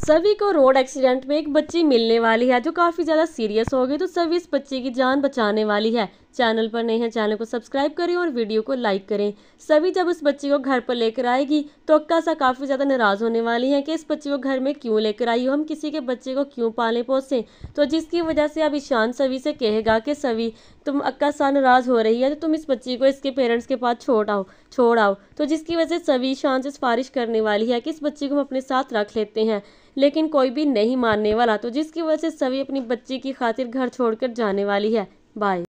सभी को road accident में एक बच्ची मिलने वाली है, जो काफ़ी ज़्यादा सीरियस हो गई तो सभी इस बच्चे की जान बचाने वाली है। चैनल पर नए हैं, चैनल को सब्सक्राइब करें और वीडियो को लाइक करें। सभी जब उस बच्ची को घर पर लेकर आएगी तो अक्का सा काफ़ी ज़्यादा नाराज़ होने वाली है कि इस बच्ची को घर में क्यों लेकर आई हो? हम किसी के बच्चे को क्यों पाले पोसें? तो जिसकी वजह से अब ईशान सभी से कहेगा कि, सभी, तुम अक्का सा नाराज़ हो रही है तो तुम इस बच्ची को इसके पेरेंट्स के पास छोड़ आओ छोड़ आओ। तो जिसकी वजह से सभी ईशान से सिफारिश करने वाली है कि इस बच्ची को हम अपने साथ रख लेते हैं, लेकिन कोई भी नहीं मानने वाला। तो जिसकी वजह से सभी अपनी बच्ची की खातिर घर छोड़कर जाने वाली है। बाय।